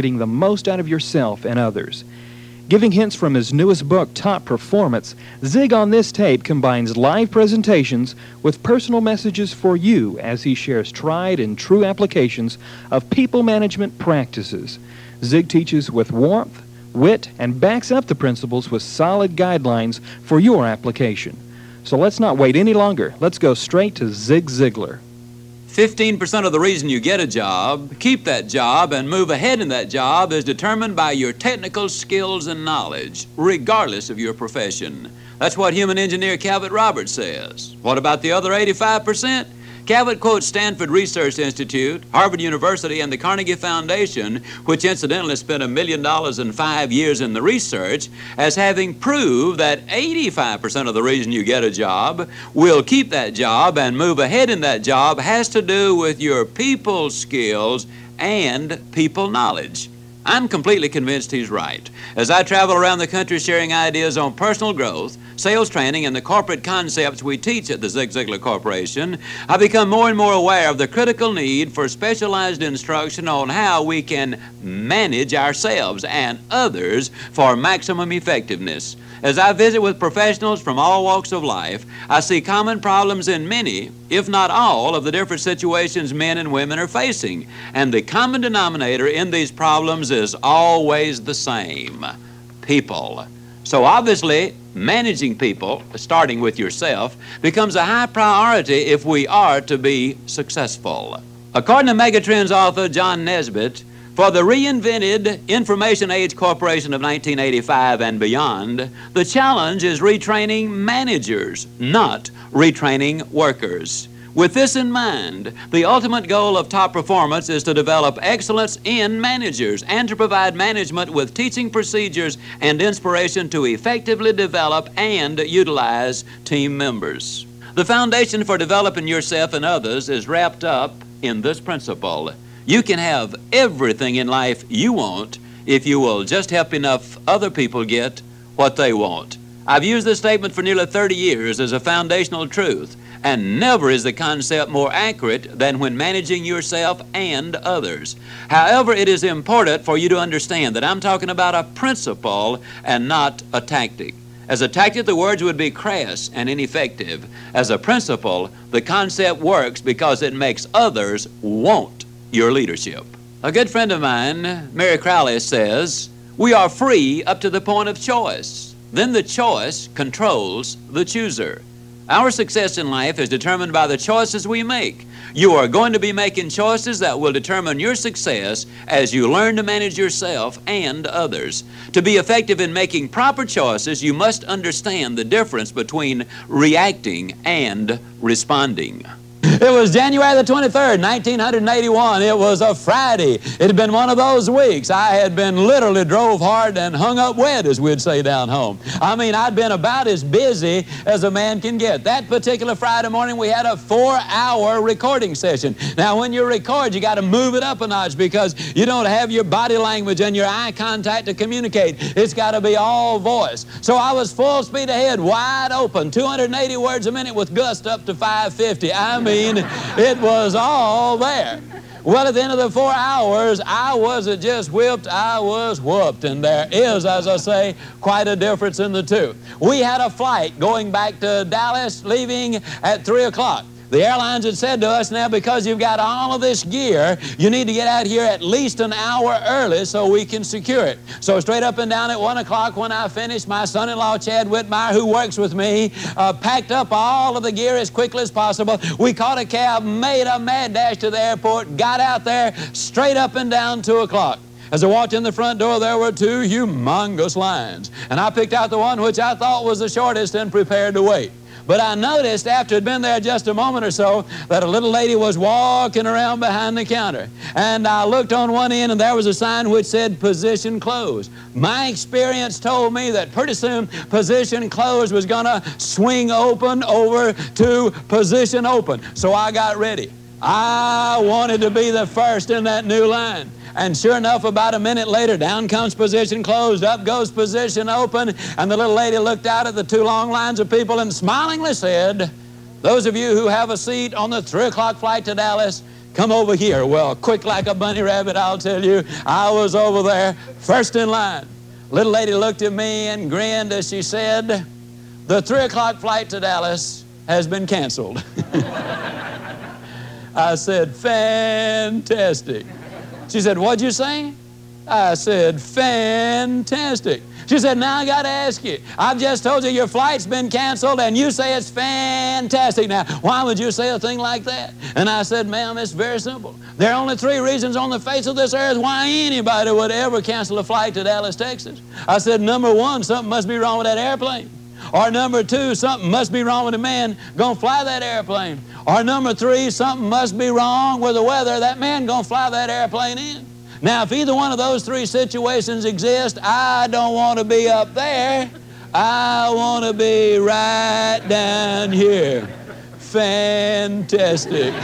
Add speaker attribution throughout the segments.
Speaker 1: getting the most out of yourself and others. Giving hints from his newest book, Top Performance, Zig on this tape combines live presentations with personal messages for you as he shares tried and true applications of people management practices. Zig teaches with warmth, wit, and backs up the principles with solid guidelines for your application. So let's not wait any longer. Let's go straight to Zig Ziglar.
Speaker 2: 15% of the reason you get a job, keep that job, and move ahead in that job is determined by your technical skills and knowledge, regardless of your profession. That's what human engineer Calvert Roberts says. What about the other 85%? Calvert quotes Stanford Research Institute, Harvard University, and the Carnegie Foundation, which incidentally spent a million dollars in five years in the research, as having proved that 85% of the reason you get a job, will keep that job, and move ahead in that job has to do with your people skills and people knowledge. I'm completely convinced he's right. As I travel around the country sharing ideas on personal growth, sales training, and the corporate concepts we teach at the Zig Ziglar Corporation, I become more and more aware of the critical need for specialized instruction on how we can manage ourselves and others for maximum effectiveness. As I visit with professionals from all walks of life, I see common problems in many, if not all, of the different situations men and women are facing. And the common denominator in these problems is always the same people. So obviously, managing people, starting with yourself, becomes a high priority if we are to be successful. According to Megatrends author John Naisbitt, for the reinvented Information Age Corporation of 1985 and beyond, the challenge is retraining managers, not retraining workers. With this in mind, the ultimate goal of top performance is to develop excellence in managers and to provide management with teaching procedures and inspiration to effectively develop and utilize team members. The foundation for developing yourself and others is wrapped up in this principle. You can have everything in life you want if you will just help enough other people get what they want. I've used this statement for nearly 30 years as a foundational truth. And never is the concept more accurate than when managing yourself and others. However, it is important for you to understand that I'm talking about a principle and not a tactic. As a tactic, the words would be crass and ineffective. As a principle, the concept works because it makes others want your leadership. A good friend of mine, Mary Crowley, says, We are free up to the point of choice. Then the choice controls the chooser. Our success in life is determined by the choices we make. You are going to be making choices that will determine your success as you learn to manage yourself and others. To be effective in making proper choices, you must understand the difference between reacting and responding. It was January the 23rd, 1981. It was a Friday. It had been one of those weeks. I had been literally drove hard and hung up wet, as we'd say down home. I mean, I'd been about as busy as a man can get. That particular Friday morning, we had a four-hour recording session. Now, when you record, you got to move it up a notch because you don't have your body language and your eye contact to communicate. It's got to be all voice. So I was full speed ahead, wide open, 280 words a minute with gust up to 550. I mean, it was all there. Well, at the end of the four hours, I wasn't just whipped, I was whooped. And there is, as I say, quite a difference in the two. We had a flight going back to Dallas, leaving at 3 o'clock. The airlines had said to us, now because you've got all of this gear, you need to get out here at least an hour early so we can secure it. So straight up and down at 1 o'clock when I finished, my son-in-law, Chad Witmeyer, who works with me, uh, packed up all of the gear as quickly as possible. We caught a cab, made a mad dash to the airport, got out there straight up and down 2 o'clock. As I walked in the front door, there were two humongous lines. And I picked out the one which I thought was the shortest and prepared to wait. But I noticed after I'd been there just a moment or so that a little lady was walking around behind the counter. And I looked on one end and there was a sign which said position closed. My experience told me that pretty soon position closed was going to swing open over to position open. So I got ready. I wanted to be the first in that new line. And sure enough, about a minute later, down comes position closed, up goes position open, and the little lady looked out at the two long lines of people and smilingly said, Those of you who have a seat on the 3 o'clock flight to Dallas, Come over here. Well, quick like a bunny rabbit, I'll tell you. I was over there, first in line. Little lady looked at me and grinned as she said, The three o'clock flight to Dallas has been canceled. I said, Fantastic. She said, What'd you say? I said, Fantastic. She said, Now I got to ask you. I've just told you your flight's been canceled and you say it's fantastic. Now, why would you say a thing like that? And I said, Ma'am, it's very simple. There are only three reasons on the face of this earth why anybody would ever cancel a flight to Dallas, Texas. I said, Number one, something must be wrong with that airplane. Or number two, something must be wrong with the man going to fly that airplane. Or number three, something must be wrong with the weather that man to fly that airplane in. Now, if either one of those three situations exist, I don't want to be up there. I want to be right down here. Fantastic.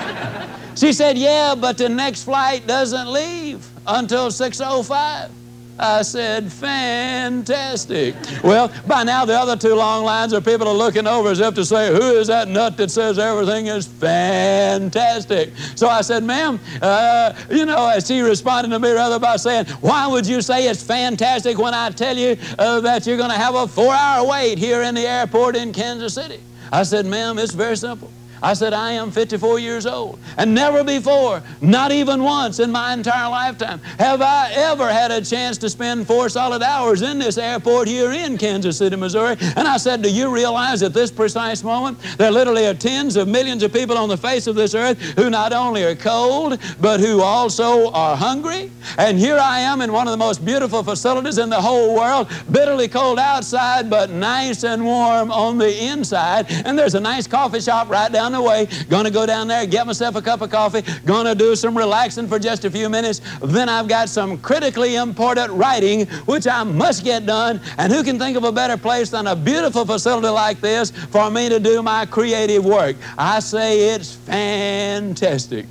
Speaker 2: She said, Yeah, but the next flight doesn't leave until 6.05. I said, fantastic. Well, by now the other two long lines of people are looking over as if to say, who is that nut that says everything is fantastic? So I said, ma'am, uh, you know, as she responded to me rather by saying, why would you say it's fantastic when I tell you uh, that you're going to have a four-hour wait here in the airport in Kansas City? I said, ma'am, it's very simple. I said, I am 54 years old. And never before, not even once in my entire lifetime, have I ever had a chance to spend four solid hours in this airport here in Kansas City, Missouri. And I said, Do you realize at this precise moment, there literally are tens of millions of people on the face of this earth who not only are cold, but who also are hungry? And here I am in one of the most beautiful facilities in the whole world, bitterly cold outside, but nice and warm on the inside. And there's a nice coffee shop right down the way. Gonna go down there, get myself a cup of coffee, gonna do some relaxing for just a few minutes. Then I've got some critically important writing which I must get done. And who can think of a better place than a beautiful facility like this for me to do my creative work? I say it's fantastic.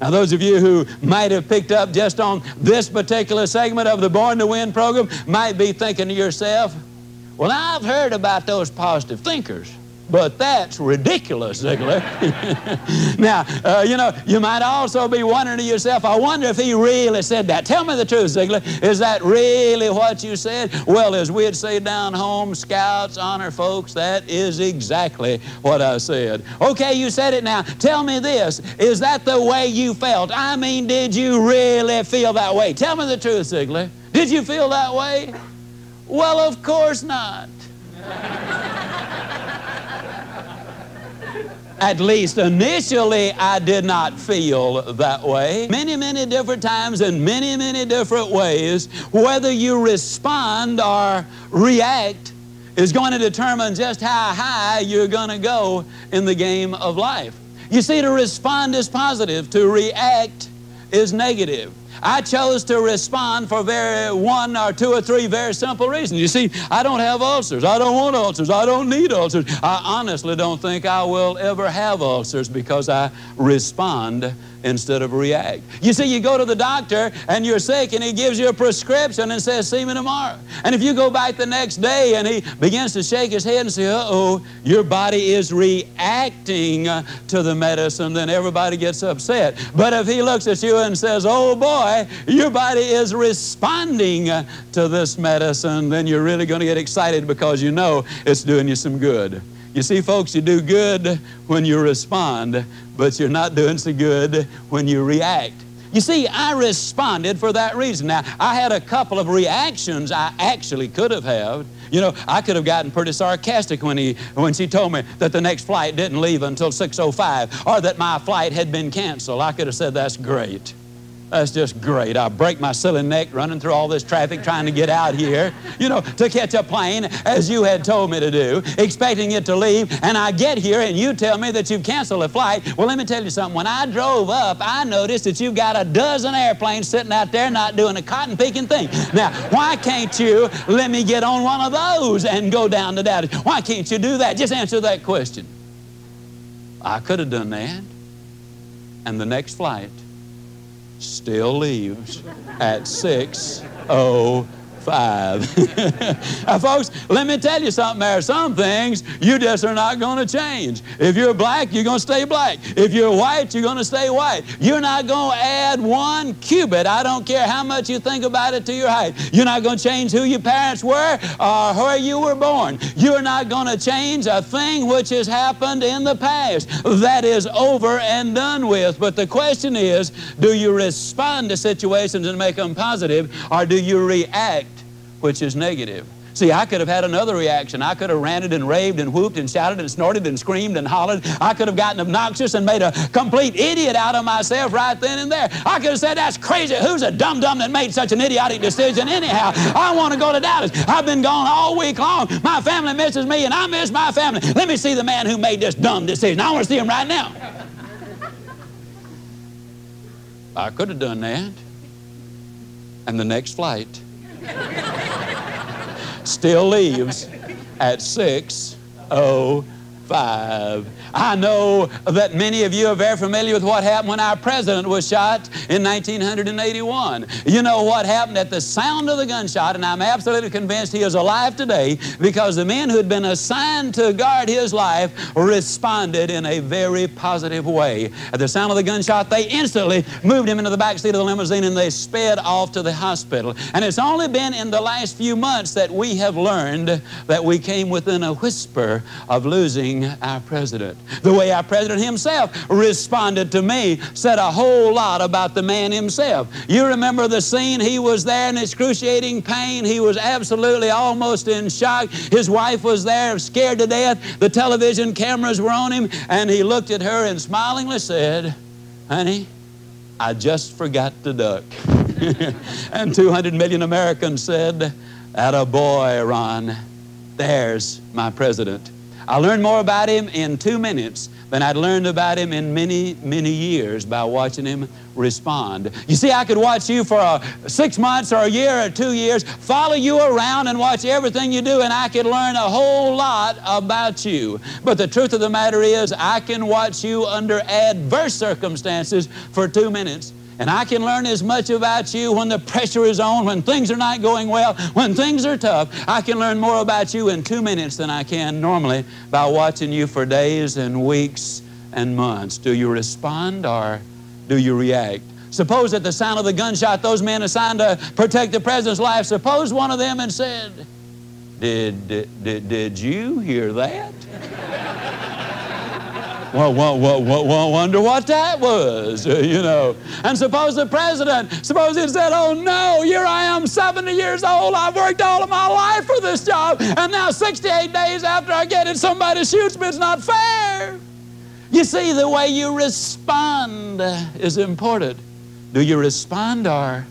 Speaker 2: Now, those of you who might have picked up just on this particular segment of the Born to Win program might be thinking to yourself, well, I've heard about those positive thinkers. But that's ridiculous, Ziglar. now, uh, you know, you might also be wondering to yourself, I wonder if he really said that. Tell me the truth, Ziglar. Is that really what you said? Well, as we'd say down home, scouts, honor folks, that is exactly what I said. Okay, you said it now. Tell me this. Is that the way you felt? I mean, did you really feel that way? Tell me the truth, Ziglar. Did you feel that way? Well, of course not. At least initially, I did not feel that way. Many, many different times in many, many different ways, whether you respond or react is going to determine just how high you're going to go in the game of life. You see, to respond is positive, to react is negative. I chose to respond for very one or two or three very simple reasons. You see, I don't have ulcers. I don't want ulcers. I don't need ulcers. I honestly don't think I will ever have ulcers because I respond instead of react. You see, you go to the doctor and you're sick and he gives you a prescription and says, see me tomorrow. And if you go back the next day and he begins to shake his head and say, uh-oh, your body is reacting to the medicine, then everybody gets upset. But if he looks at you and says, oh boy, your body is responding to this medicine, then you're really going to get excited because you know it's doing you some good. You see, folks, you do good when you respond, but you're not doing so good when you react. You see, I responded for that reason. Now, I had a couple of reactions I actually could have had. You know, I could have gotten pretty sarcastic when, he, when she told me that the next flight didn't leave until 6.05 or that my flight had been canceled. I could have said, that's great. That's just great. I break my silly neck running through all this traffic trying to get out here, you know, to catch a plane as you had told me to do, expecting it to leave. And I get here and you tell me that you've canceled a flight. Well, let me tell you something. When I drove up, I noticed that you've got a dozen airplanes sitting out there not doing a cotton picking thing. Now, why can't you let me get on one of those and go down to Dallas? Why can't you do that? Just answer that question. I could have done that. And the next flight still leaves at 6.05. five. now, folks, let me tell you something. There are some things you just are not going to change. If you're black, you're going to stay black. If you're white, you're going to stay white. You're not going to add one cubit. I don't care how much you think about it to your height. You're not going to change who your parents were or where you were born. You're not going to change a thing which has happened in the past. That is over and done with. But the question is, do you respond to situations and make them positive, or do you react which is negative. See, I could have had another reaction. I could have ranted and raved and whooped and shouted and snorted and screamed and hollered. I could have gotten obnoxious and made a complete idiot out of myself right then and there. I could have said, That's crazy. Who's a dum dum that made such an idiotic decision anyhow? I want to go to Dallas. I've been gone all week long. My family misses me and I miss my family. Let me see the man who made this dumb decision. I want to see him right now. I could have done that. And the next flight still leaves at 6.05. I know that many of you are very familiar with what happened when our president was shot in 1981. You know what happened at the sound of the gunshot, and I'm absolutely convinced he is alive today because the men who had been assigned to guard his life responded in a very positive way. At the sound of the gunshot, they instantly moved him into the back seat of the limousine and they sped off to the hospital. And it's only been in the last few months that we have learned that we came within a whisper of losing our president. The way our president himself responded to me said a whole lot about the man himself. You remember the scene? He was there in excruciating pain. He was absolutely almost in shock. His wife was there, scared to death. The television cameras were on him, and he looked at her and smilingly said, Honey, I just forgot to duck. and 200 million Americans said, At a boy, Ron. There's my president. I learned more about him in two minutes than I'd learned about him in many, many years by watching him respond. You see, I could watch you for uh, six months or a year or two years, follow you around and watch everything you do, and I could learn a whole lot about you. But the truth of the matter is, I can watch you under adverse circumstances for two minutes and I can learn as much about you when the pressure is on, when things are not going well, when things are tough. I can learn more about you in two minutes than I can normally by watching you for days and weeks and months. Do you respond or do you react? Suppose at the sound of the gunshot, those men assigned to protect the president's life, suppose one of them had said, did, did, did you hear that? Well, well, well, well, wonder what that was, uh, you know. And suppose the president, suppose he said, oh no, here I am, 70 years old, I've worked all of my life for this job, and now 68 days after I get it, somebody shoots me, it's not fair. You see, the way you respond is important. Do you respond or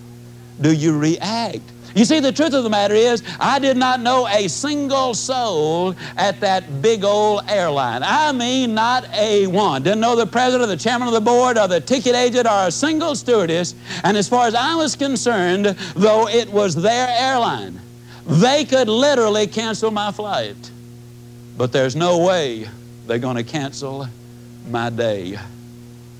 Speaker 2: do you react? You see, the truth of the matter is, I did not know a single soul at that big old airline. I mean, not a one. Didn't know the president, or the chairman of the board, or the ticket agent, or a single stewardess. And as far as I was concerned, though it was their airline, they could literally cancel my flight. But there's no way they're going to cancel my day.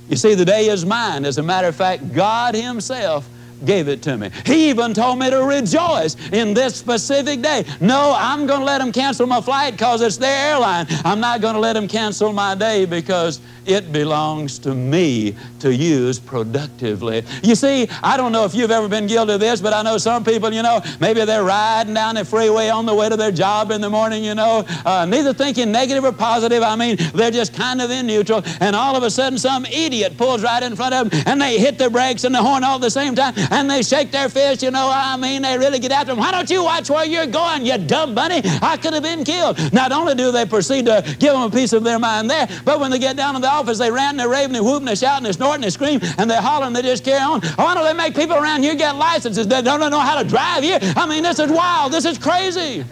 Speaker 2: You see, the day is mine. As a matter of fact, God Himself gave it to me. He even told me to rejoice in this specific day. No, I'm going to let them cancel my flight because it's their airline. I'm not going to let them cancel my day because it belongs to me to use productively. You see, I don't know if you've ever been guilty of this, but I know some people, you know, maybe they're riding down the freeway on the way to their job in the morning, you know, uh, neither thinking negative or positive. I mean, they're just kind of in neutral, and all of a sudden some idiot pulls right in front of them, and they hit the brakes and the horn all at the same time, and they shake their fist, you know, I mean, they really get after them. Why don't you watch where you're going, you dumb bunny? I could have been killed. Not only do they proceed to give them a piece of their mind there, but when they get down to the office, they and they rave and they whoop and they shout and they snort and they scream and they holler and they just carry on. Oh, Why don't they make people around here get licenses that don't know how to drive here? I mean, this is wild. This is crazy.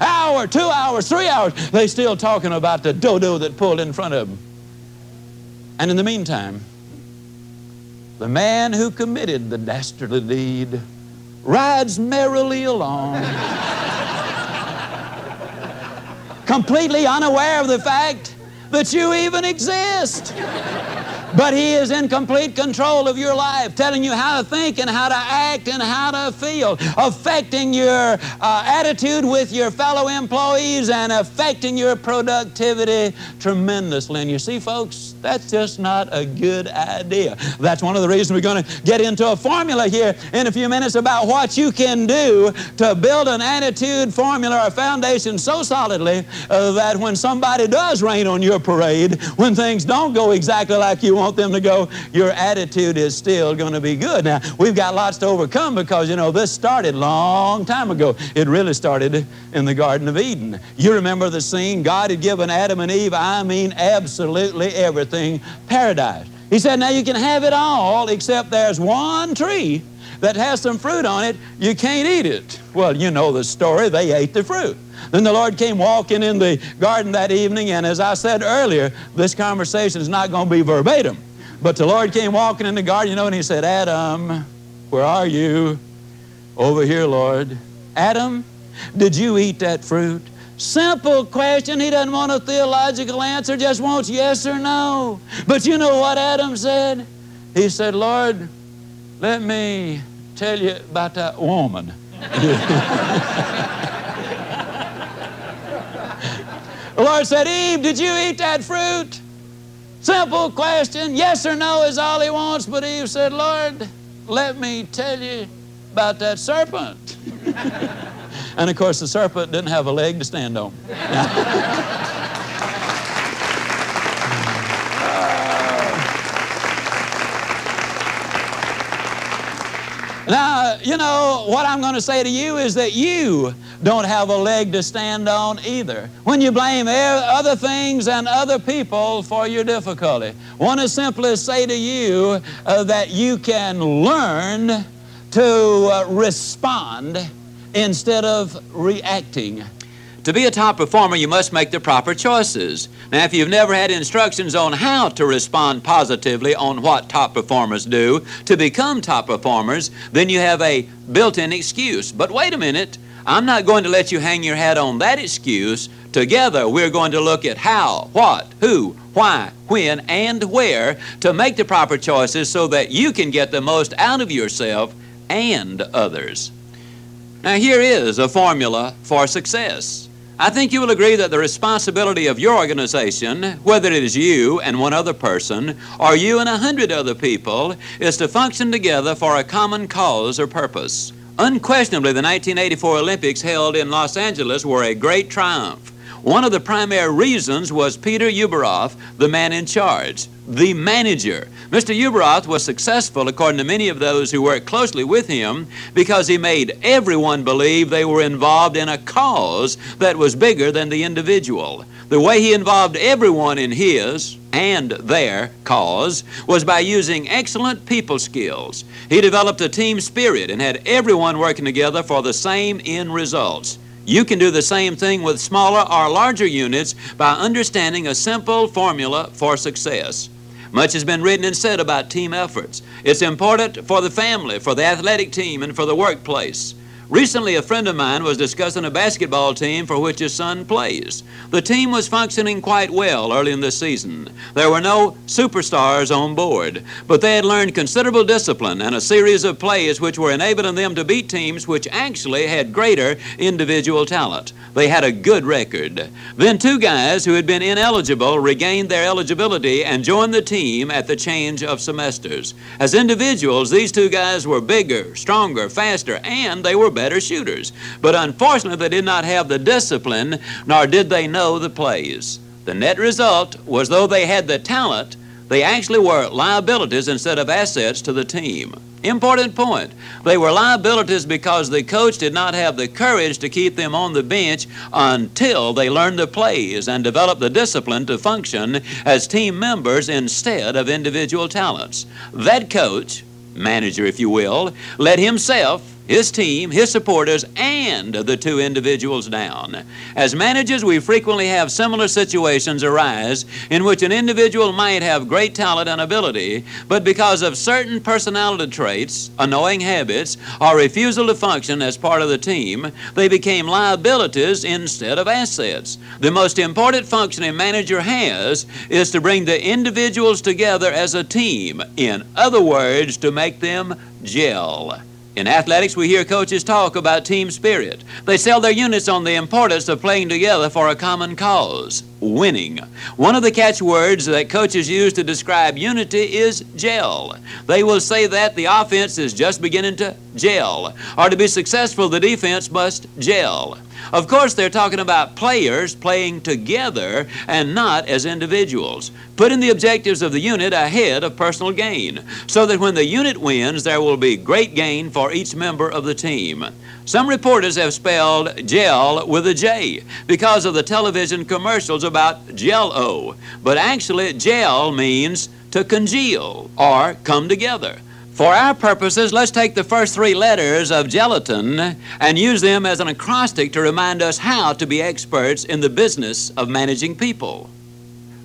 Speaker 2: Hour, two hours, three hours, they still talking about the dodo that pulled in front of them. And in the meantime, the man who committed the dastardly deed rides merrily along, completely unaware of the fact that you even exist. But He is in complete control of your life, telling you how to think and how to act and how to feel, affecting your uh, attitude with your fellow employees and affecting your productivity tremendously. And you see, folks, that's just not a good idea. That's one of the reasons we're going to get into a formula here in a few minutes about what you can do to build an attitude formula or foundation so solidly uh, that when somebody does rain on your parade, when things don't go exactly like you want them to go, your attitude is still going to be good. Now, we've got lots to overcome because, you know, this started long time ago. It really started in the Garden of Eden. You remember the scene? God had given Adam and Eve, I mean, absolutely everything, paradise. He said, now you can have it all except there's one tree that has some fruit on it. You can't eat it. Well, you know the story. They ate the fruit. Then the Lord came walking in the garden that evening, and as I said earlier, this conversation is not going to be verbatim. But the Lord came walking in the garden, you know, and He said, Adam, where are you? Over here, Lord. Adam, did you eat that fruit? Simple question. He doesn't want a theological answer, just wants yes or no. But you know what Adam said? He said, Lord, let me tell you about that woman. the Lord said, Eve, did you eat that fruit? Simple question. Yes or no is all he wants. But Eve said, Lord, let me tell you about that serpent. And of course, the serpent didn't have a leg to stand on. Now, you know, what I'm going to say to you is that you don't have a leg to stand on either. When you blame other things and other people for your difficulty, want to simply say to you uh, that you can learn to uh, respond instead of reacting. To be a top performer, you must make the proper choices. Now, if you've never had instructions on how to respond positively on what top performers do to become top performers, then you have a built in excuse. But wait a minute, I'm not going to let you hang your hat on that excuse. Together, we're going to look at how, what, who, why, when, and where to make the proper choices so that you can get the most out of yourself and others. Now, here is a formula for success. I think you will agree that the responsibility of your organization, whether it is you and one other person, or you and a hundred other people, is to function together for a common cause or purpose. Unquestionably, the 1984 Olympics held in Los Angeles were a great triumph. One of the primary reasons was Peter Ueberroth, the man in charge, the manager. Mr. Ueberroth was successful, according to many of those who worked closely with him, because he made everyone believe they were involved in a cause that was bigger than the individual. The way he involved everyone in his and their cause was by using excellent people skills. He developed a team spirit and had everyone working together for the same end results. You can do the same thing with smaller or larger units by understanding a simple formula for success. Much has been written and said about team efforts. It's important for the family, for the athletic team, and for the workplace. Recently, a friend of mine was discussing a basketball team for which his son plays. The team was functioning quite well early in the season. There were no superstars on board, but they had learned considerable discipline and a series of plays which were enabling them to beat teams which actually had greater individual talent. They had a good record. Then two guys who had been ineligible regained their eligibility and joined the team at the change of semesters. As individuals, these two guys were bigger, stronger, faster, and they were better shooters. But unfortunately, they did not have the discipline, nor did they know the plays. The net result was though they had the talent, they actually were liabilities instead of assets to the team. Important point. They were liabilities because the coach did not have the courage to keep them on the bench until they learned the plays and developed the discipline to function as team members instead of individual talents. That coach, manager if you will, let himself his team, his supporters, and the two individuals down. As managers, we frequently have similar situations arise in which an individual might have great talent and ability, but because of certain personality traits, annoying habits, or refusal to function as part of the team, they became liabilities instead of assets. The most important function a manager has is to bring the individuals together as a team. In other words, to make them gel. In athletics, we hear coaches talk about team spirit. They sell their units on the importance of playing together for a common cause winning. One of the catchwords that coaches use to describe unity is gel. They will say that the offense is just beginning to gel, or to be successful, the defense must gel. Of course, they're talking about players playing together and not as individuals, putting the objectives of the unit ahead of personal gain, so that when the unit wins, there will be great gain for each member of the team. Some reporters have spelled gel with a J because of the television commercials about Jell-O, but actually gel means to congeal or come together. For our purposes, let's take the first three letters of gelatin and use them as an acrostic to remind us how to be experts in the business of managing people.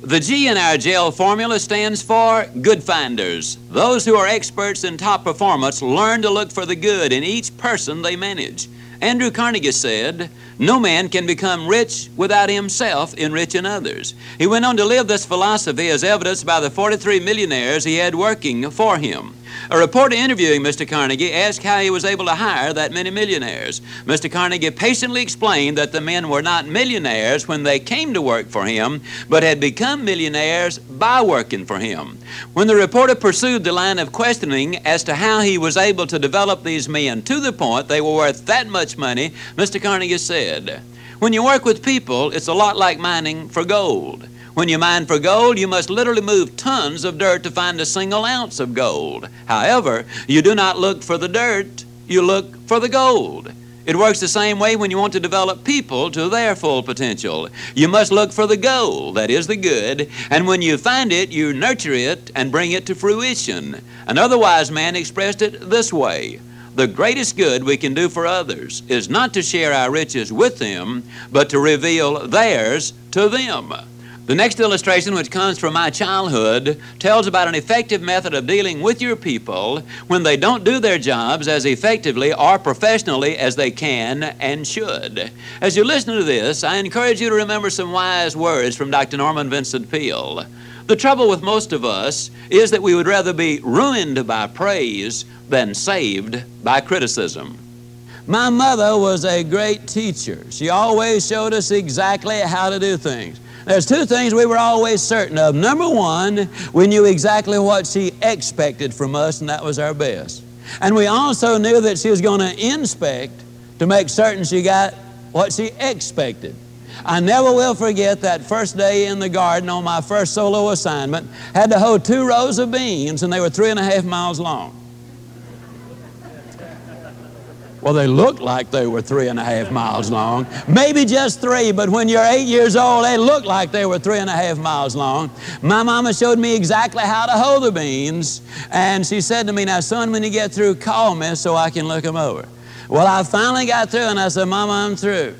Speaker 2: The G in our gel formula stands for good finders. Those who are experts in top performance learn to look for the good in each person they manage. Andrew Carnegie said, No man can become rich without himself enriching others. He went on to live this philosophy as evidenced by the 43 millionaires he had working for him. A reporter interviewing Mr. Carnegie asked how he was able to hire that many millionaires. Mr. Carnegie patiently explained that the men were not millionaires when they came to work for him, but had become millionaires by working for him. When the reporter pursued the line of questioning as to how he was able to develop these men to the point they were worth that much money, Mr. Carnegie said, When you work with people, it's a lot like mining for gold. When you mine for gold, you must literally move tons of dirt to find a single ounce of gold. However, you do not look for the dirt, you look for the gold. It works the same way when you want to develop people to their full potential. You must look for the gold, that is the good, and when you find it, you nurture it and bring it to fruition. Another wise man expressed it this way The greatest good we can do for others is not to share our riches with them, but to reveal theirs to them. The next illustration, which comes from my childhood, tells about an effective method of dealing with your people when they don't do their jobs as effectively or professionally as they can and should. As you listen to this, I encourage you to remember some wise words from Dr. Norman Vincent Peale. The trouble with most of us is that we would rather be ruined by praise than saved by criticism. My mother was a great teacher. She always showed us exactly how to do things. There's two things we were always certain of. Number one, we knew exactly what she expected from us, and that was our best. And we also knew that she was going to inspect to make certain she got what she expected. I never will forget that first day in the garden on my first solo assignment. Had to hoe two rows of beans, and they were three and a half miles long. Well, they looked like they were three and a half miles long. Maybe just three, but when you're eight years old, they look like they were three and a half miles long. My mama showed me exactly how to hoe the beans, and she said to me, Now, son, when you get through, call me so I can look them over. Well, I finally got through, and I said, Mama, I'm through.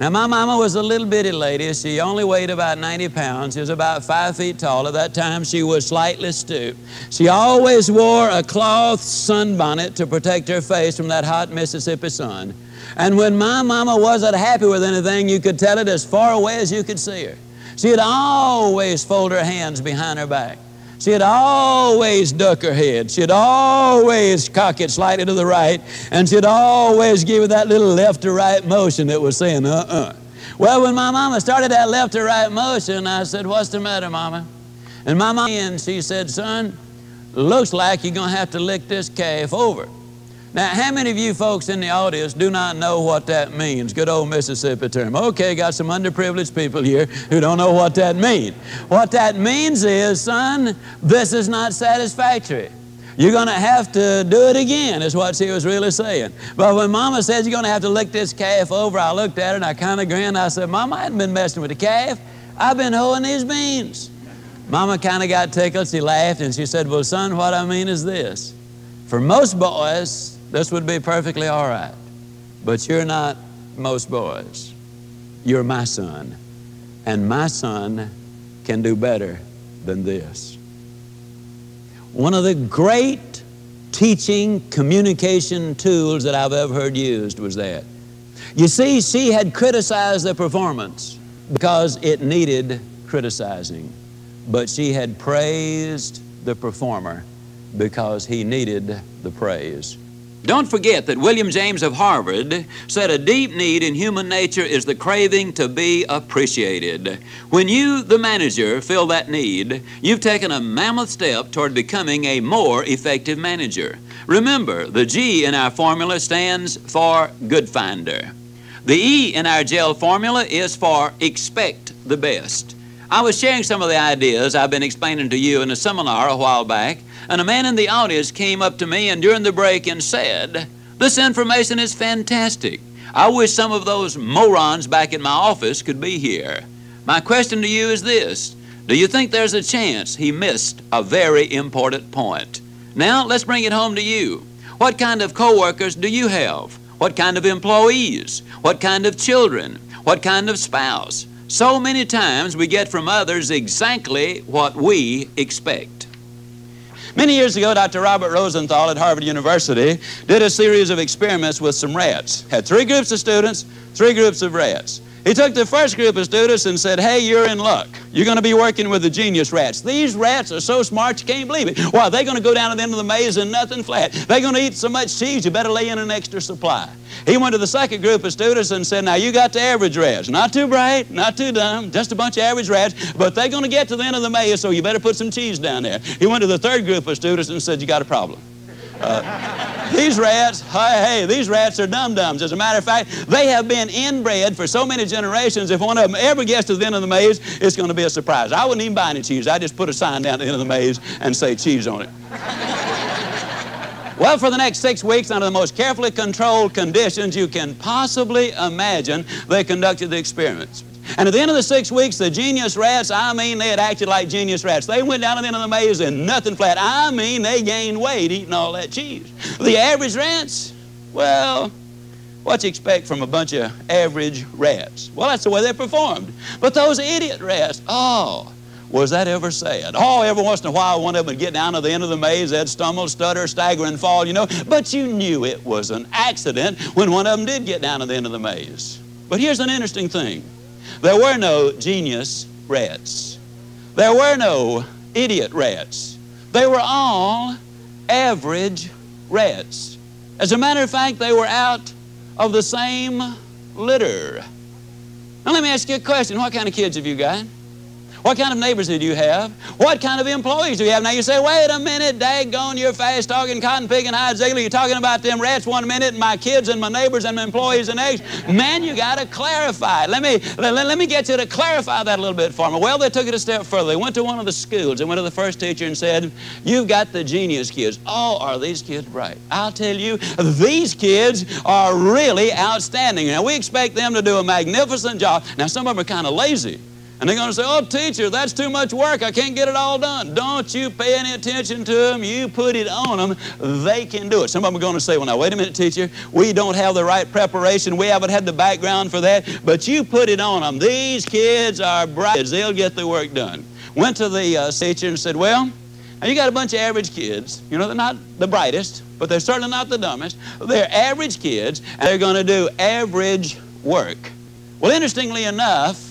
Speaker 2: Now, my mama was a little bitty lady. She only weighed about 90 pounds. She was about five feet tall. At that time, she was slightly stooped. She always wore a cloth sunbonnet to protect her face from that hot Mississippi sun. And when my mama wasn't happy with anything, you could tell it as far away as you could see her. She'd always fold her hands behind her back. She'd always duck her head. She'd always cock it slightly to the right, and she'd always give it that little left to right motion that was saying, uh uh. Well, when my mama started that left to right motion, I said, What's the matter, mama? And my mama, and she said, Son, looks like you're going to have to lick this calf over. Now, how many of you folks in the audience do not know what that means? Good old Mississippi term. Okay, got some underprivileged people here who don't know what that means. What that means is, son, this is not satisfactory. You're going to have to do it again, is what she was really saying. But when Mama says you're going to have to lick this calf over, I looked at her and I kind of grinned. I said, Mama, I hadn't been messing with the calf. I've been hoeing these beans. Mama kind of got tickled. She laughed and she said, Well, son, what I mean is this. For most boys, this would be perfectly all right. But you're not most boys. You're my son. And my son can do better than this. One of the great teaching communication tools that I've ever heard used was that. You see, she had criticized the performance because it needed criticizing, but she had praised the performer because he needed the praise. Don't forget that William James of Harvard said a deep need in human nature is the craving to be appreciated. When you, the manager, fill that need, you've taken a mammoth step toward becoming a more effective manager. Remember, the G in our formula stands for Good Finder. The E in our GEL formula is for Expect the Best. I was sharing some of the ideas I've been explaining to you in a seminar a while back, and a man in the audience came up to me and during the break and said, This information is fantastic. I wish some of those morons back in my office could be here. My question to you is this Do you think there's a chance he missed a very important point? Now, let's bring it home to you. What kind of coworkers do you have? What kind of employees? What kind of children? What kind of spouse? So many times we get from others exactly what we expect. Many years ago, Dr. Robert Rosenthal at Harvard University did a series of experiments with some rats. Had three groups of students, three groups of rats. He took the first group of students and said, Hey, you're in luck. You're going to be working with the genius rats. These rats are so smart you can't believe it. Why, they're going to go down to the end of the maze and nothing flat. They're going to eat so much cheese, you better lay in an extra supply. He went to the second group of students and said, Now you got the average rats. Not too bright, not too dumb, just a bunch of average rats, but they're going to get to the end of the maze, so you better put some cheese down there. He went to the third group of students and said, You got a problem. Uh, these rats, hey, hey, these rats are dum-dums. As a matter of fact, they have been inbred for so many generations, if one of them ever gets to the end of the maze, it's going to be a surprise. I wouldn't even buy any cheese. I just put a sign down at the end of the maze and say cheese on it. Well, for the next six weeks, under the most carefully controlled conditions you can possibly imagine, they conducted the experiments. And at the end of the six weeks, the genius rats, I mean, they had acted like genius rats. They went down to the end of the maze and nothing flat. I mean, they gained weight eating all that cheese. The average rats, well, what you expect from a bunch of average rats? Well, that's the way they performed. But those idiot rats, oh, was that ever said? Oh, every once in a while, one of them would get down to the end of the maze, they'd stumble, stutter, stagger, and fall, you know. But you knew it was an accident when one of them did get down to the end of the maze. But here's an interesting thing there were no genius rats, there were no idiot rats. They were all average rats. As a matter of fact, they were out of the same litter. Now, let me ask you a question. What kind of kids have you got? What kind of neighbors do you have? What kind of employees do you have? Now you say, wait a minute, daggone, you're fast talking, cotton picking, and hide Ziglar. You're talking about them rats one minute, and my kids and my neighbors and my employees the next. Man, you got to clarify. Let me, let, let me get you to clarify that a little bit for me. Well, they took it a step further. They went to one of the schools. and went to the first teacher and said, you've got the genius kids. Oh, are these kids bright? I'll tell you, these kids are really outstanding. Now, we expect them to do a magnificent job. Now, some of them are kind of lazy. And they're going to say, oh, teacher, that's too much work. I can't get it all done. Don't you pay any attention to them. You put it on them. They can do it. Some of them are going to say, well, now, wait a minute, teacher. We don't have the right preparation. We haven't had the background for that. But you put it on them. These kids are bright. They'll get the work done. Went to the uh, teacher and said, well, now you got a bunch of average kids. You know, they're not the brightest, but they're certainly not the dumbest. They're average kids, and they're going to do average work. Well, interestingly enough,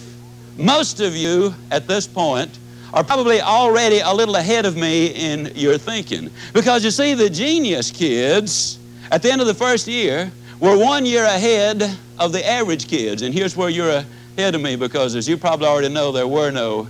Speaker 2: most of you at this point are probably already a little ahead of me in your thinking. Because you see, the genius kids at the end of the first year were one year ahead of the average kids. And here's where you're ahead of me because, as you probably already know, there were no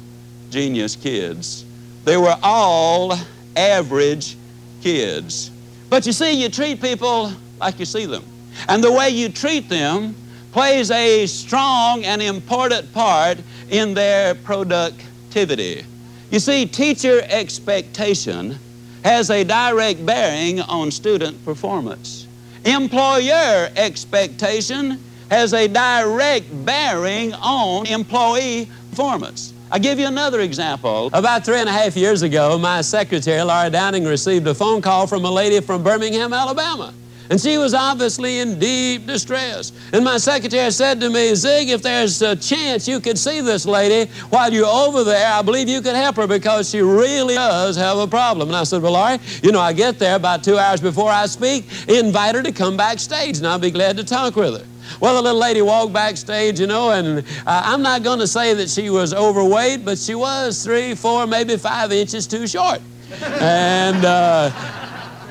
Speaker 2: genius kids. They were all average kids. But you see, you treat people like you see them. And the way you treat them plays a strong and important part in their productivity. You see, teacher expectation has a direct bearing on student performance. Employer expectation has a direct bearing on employee performance. I'll give you another example. About three and a half years ago, my secretary, Laura Downing, received a phone call from a lady from Birmingham, Alabama. And she was obviously in deep distress. And my secretary said to me, Zig, if there's a chance you could see this lady while you're over there, I believe you could help her because she really does have a problem. And I said, Well, Laurie, you know, I get there about two hours before I speak, invite her to come backstage, and I'll be glad to talk with her. Well, the little lady walked backstage, you know, and uh, I'm not going to say that she was overweight, but she was three, four, maybe five inches too short. and uh,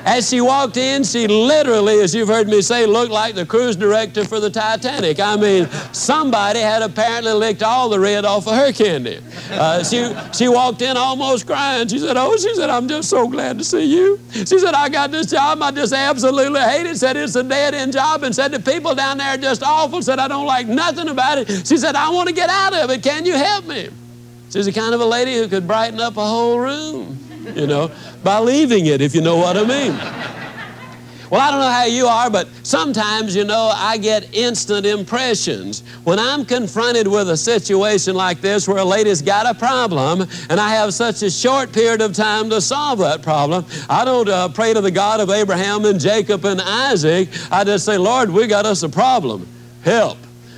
Speaker 2: as she walked in, she literally, as you've heard me say, looked like the cruise director for the Titanic. I mean, somebody had apparently licked all the red off of her candy. Uh, she, she walked in almost crying. She said, Oh, she said, I'm just so glad to see you. She said, I got this job. I just absolutely hate it. Said it's a dead end job and said the people down there are just awful. Said, I don't like nothing about it. She said, I want to get out of it. Can you help me? She's the kind of a lady who could brighten up a whole room you know, by leaving it, if you know what I mean. Well, I don't know how you are, but sometimes, you know, I get instant impressions. When I'm confronted with a situation like this where a lady's got a problem and I have such a short period of time to solve that problem, I don't uh, pray to the God of Abraham and Jacob and Isaac. I just say, Lord, we got us a problem. Help.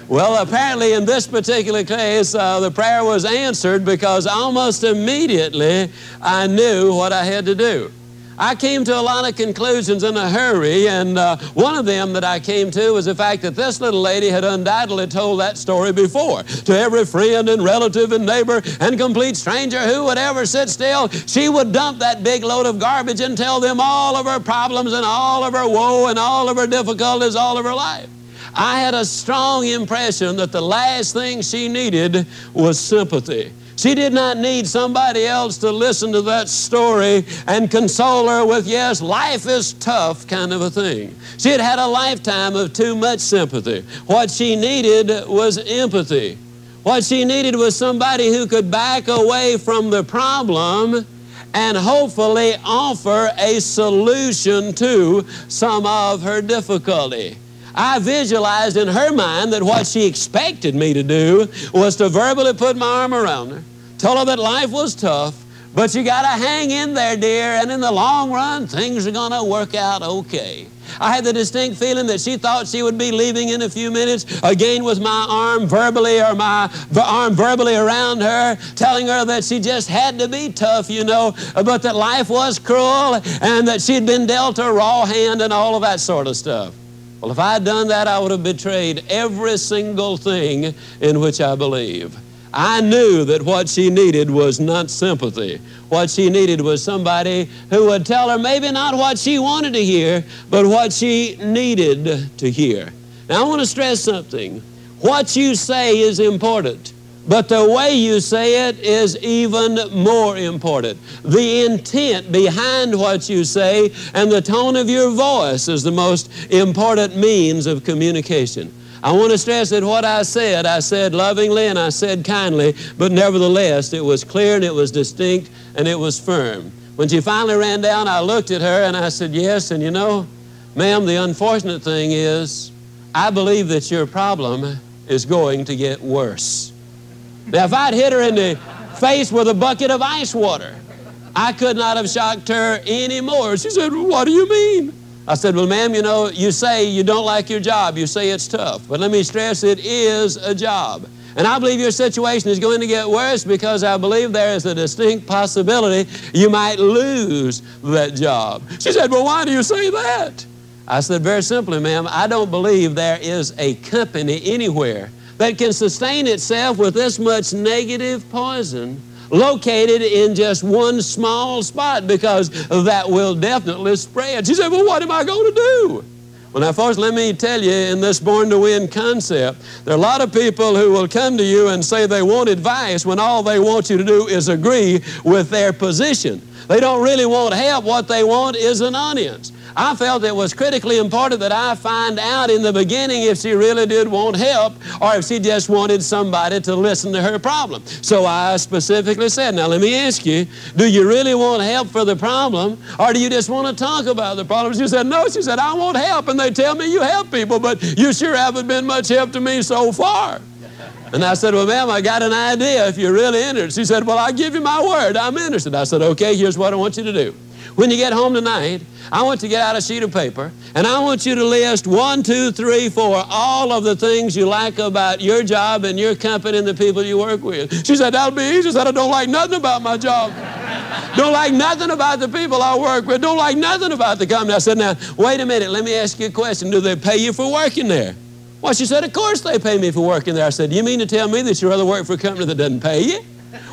Speaker 2: Well, apparently in this particular case, uh, the prayer was answered because almost immediately I knew what I had to do. I came to a lot of conclusions in a hurry, and uh, one of them that I came to was the fact that this little lady had undoubtedly told that story before to every friend and relative and neighbor and complete stranger who would ever sit still. She would dump that big load of garbage and tell them all of her problems and all of her woe and all of her difficulties, all of her life. I had a strong impression that the last thing she needed was sympathy. She did not need somebody else to listen to that story and console her with, yes, life is tough kind of a thing. She had had a lifetime of too much sympathy. What she needed was empathy. What she needed was somebody who could back away from the problem and hopefully offer a solution to some of her difficulty. I visualized in her mind that what she expected me to do was to verbally put my arm around her, tell her that life was tough, but you got to hang in there, dear, and in the long run, things are going to work out okay. I had the distinct feeling that she thought she would be leaving in a few minutes, again with my arm verbally or my arm verbally around her, telling her that she just had to be tough, you know, but that life was cruel and that she'd been dealt a raw hand and all of that sort of stuff. Well, if I had done that, I would have betrayed every single thing in which I believe. I knew that what she needed was not sympathy. What she needed was somebody who would tell her maybe not what she wanted to hear, but what she needed to hear. Now, I want to stress something. What you say is important. But the way you say it is even more important. The intent behind what you say and the tone of your voice is the most important means of communication. I want to stress that what I said, I said lovingly and I said kindly, but nevertheless, it was clear and it was distinct and it was firm. When she finally ran down, I looked at her and I said, Yes, and you know, ma'am, the unfortunate thing is, I believe that your problem is going to get worse. Now, if I'd hit her in the face with a bucket of ice water, I could not have shocked her any more. She said, What do you mean? I said, Well, ma'am, you know, you say you don't like your job. You say it's tough. But let me stress it is a job. And I believe your situation is going to get worse because I believe there is a distinct possibility you might lose that job. She said, Well, why do you say that? I said, Very simply, ma'am, I don't believe there is a company anywhere that can sustain itself with this much negative poison located in just one small spot because that will definitely spread. She said, Well, what am I going to do? Well, now, folks, let me tell you in this born to win concept, there are a lot of people who will come to you and say they want advice when all they want you to do is agree with their position. They don't really want help. What they want is an audience. I felt it was critically important that I find out in the beginning if she really did want help or if she just wanted somebody to listen to her problem. So I specifically said, Now let me ask you, do you really want help for the problem or do you just want to talk about the problem? She said, No. She said, I want help. And they tell me you help people, but you sure haven't been much help to me so far. And I said, Well, ma'am, I got an idea if you're really interested. She said, Well, I give you my word. I'm interested. I said, Okay, here's what I want you to do. When you get home tonight, I want to get out a sheet of paper and I want you to list one, two, three, four, all of the things you like about your job and your company and the people you work with. She said, That'll be easy. She said, I don't like nothing about my job. Don't like nothing about the people I work with. Don't like nothing about the company. I said, Now, wait a minute. Let me ask you a question. Do they pay you for working there? Well, she said, Of course they pay me for working there. I said, You mean to tell me that you'd rather work for a company that doesn't pay you?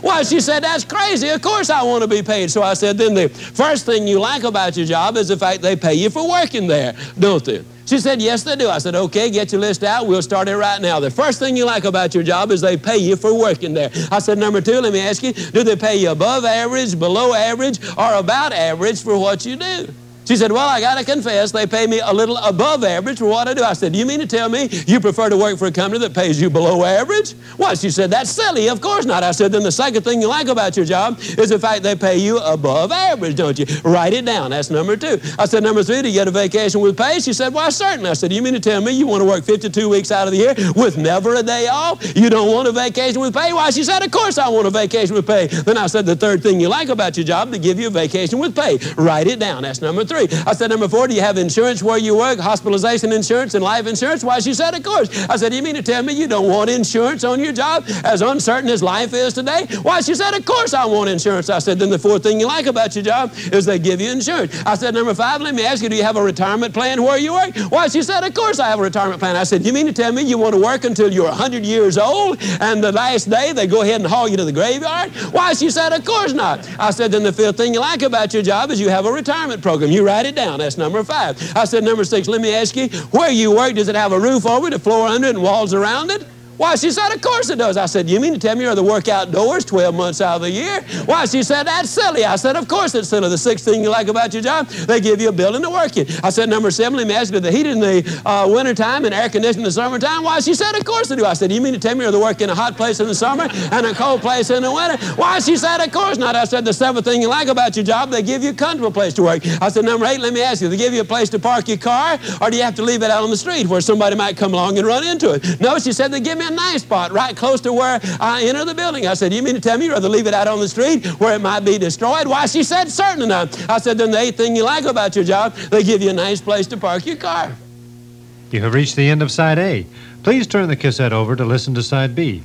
Speaker 2: Well, she said, that's crazy. Of course I want to be paid. So I said, then the first thing you like about your job is the fact they pay you for working there, don't they? She said, yes, they do. I said, okay, get your list out. We'll start it right now. The first thing you like about your job is they pay you for working there. I said, number two, let me ask you, do they pay you above average, below average, or about average for what you do? She said, Well, I got to confess, they pay me a little above average for what I do. I said, Do you mean to tell me you prefer to work for a company that pays you below average? Well, she said, That's silly. Of course not. I said, Then the second thing you like about your job is the fact they pay you above average, don't you? Write it down. That's number two. I said, Number three, do you get a vacation with pay? She said, Why, certainly. I said, Do you mean to tell me you want to work 52 weeks out of the year with never a day off? You don't want a vacation with pay? Why, she said, Of course I want a vacation with pay. Then I said, The third thing you like about your job, to give you a vacation with pay. Write it down. That's number three. I said, Number four, do you have insurance where you work, hospitalization insurance and life insurance? Why, she said, Of course. I said, You mean to tell me you don't want insurance on your job as uncertain as life is today? Why, she said, Of course I want insurance. I said, Then the fourth thing you like about your job is they give you insurance. I said, Number five, let me ask you, do you have a retirement plan where you work? Why, she said, Of course I have a retirement plan. I said, You mean to tell me you want to work until you're 100 years old and the last day they go ahead and haul you to the graveyard? Why, she said, Of course not. I said, Then the fifth thing you like about your job is you have a retirement program. You write it down. That's number five. I said, Number six, let me ask you, where you work, does it have a roof over it, a floor under it, and walls around it? Why, she said, of course it does. I said, you mean to tell me you're to work outdoors 12 months out of the year? Why, she said, that's silly. I said, of course it's silly. The sixth thing you like about your job, they give you a building to work in. I said, number seven, let me ask you, the heat in the uh, wintertime and air conditioning in the summertime? Why, she said, of course they do. I said, you mean to tell me you're to work in a hot place in the summer and a cold place in the winter? Why, she said, of course not. I said, the seventh thing you like about your job, they give you a comfortable place to work. I said, number eight, let me ask you, they give you a place to park your car or do you have to leave it out on the street where somebody might come along and run into it? No, she said, they give me a nice spot right close to where I enter the building. I said, You mean to tell me you'd rather leave it out on the street where it might be destroyed? Why, she said, Certainly not. I said, Then the eighth thing you like about your job, they give you a nice place to park your car.
Speaker 3: You have reached the end of side A. Please turn the cassette over to listen to side B.